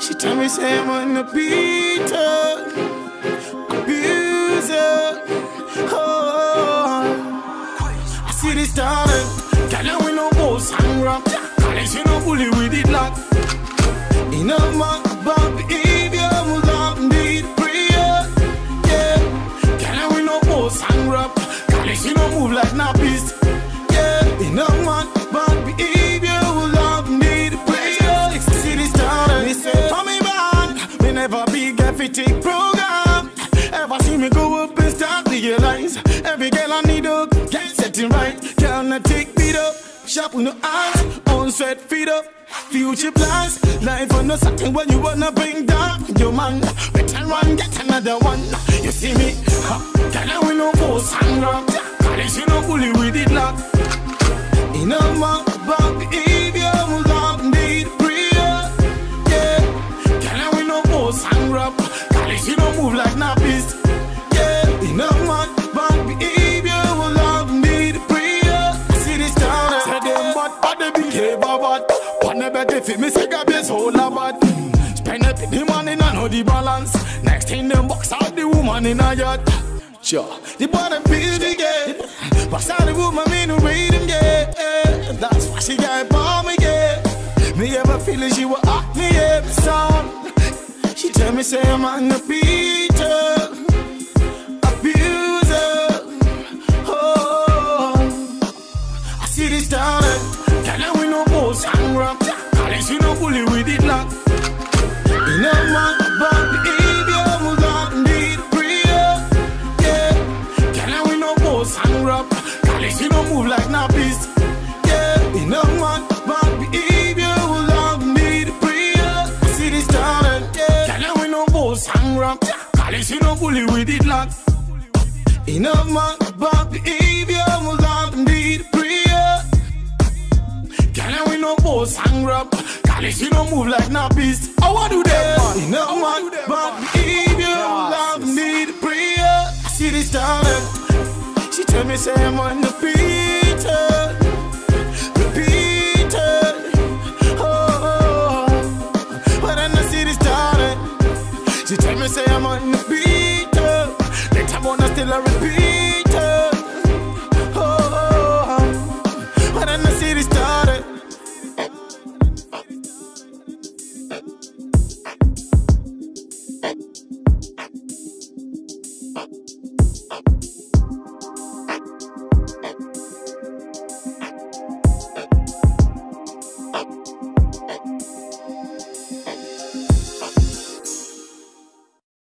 She tell me say I'm on the beat her, abuse her. Oh, I see this darling, girl we no boss and rap. Girl, she no bully with it like. Enough man no rap. Girl, she no move like nappies. Yeah, enough man about behavior, move up need prayer. See this darling, me say, me man, me never be fatigue program. Ever see me go up and start realize every girl I need up, get setting right. Girl, not take beat up, sharp with no eyes, on sweat feet up. Future plans, life on no something when you wanna bring down your man. Better run, get another one. You see me, we no boss and rap. College, you no bully with it lock. Enough man about behavior, move on, need prayer. Yeah, girl, we no boss and rap. College, you no move like nappies. Yeah, enough man about behavior, move on, need prayer. See this town, say them bad, but they behave bad. Pan the better fit me, say grab your soul bad. Spend it, the money, and know the balance. Next thing, them box out the woman in a yacht. Sure, the boy them feel the game. Box out the woman, me no read him, yeah. That's why she got me, yeah. Me ever feeling she will act me every song. She tell me say I'm on the beat, abuser. Oh, I see this talent. Eh. Girl, we no boss and rap. College, you no bully with it lock. Boss and rap. College, you no move like nappies. Yeah, enough man about behavior, move on, need prayer. See this talent. Yeah, girl, we no boss and rap. College, you no bully with it lock. Enough man about behavior, move on, need prayer. Girl, we no boss and rap. College, you no move like nappies. I oh, want oh, do that, man. Enough man, bad behavior, love, need prayer. I see this talent. She tell me say I'm on the beat, her, repeat her. Oh, oh, oh. but I see this talent. Eh. She tell me say I'm on the beat, her. Later on I still a repeat